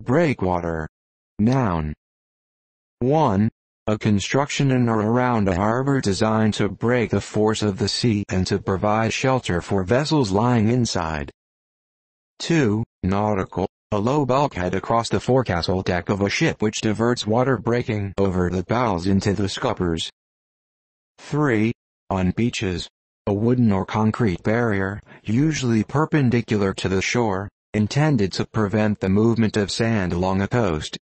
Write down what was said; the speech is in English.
breakwater. Noun. 1. A construction in or around a harbor designed to break the force of the sea and to provide shelter for vessels lying inside. 2. Nautical. A low bulkhead across the forecastle deck of a ship which diverts water breaking over the bows into the scuppers. 3. On beaches. A wooden or concrete barrier, usually perpendicular to the shore, intended to prevent the movement of sand along a coast.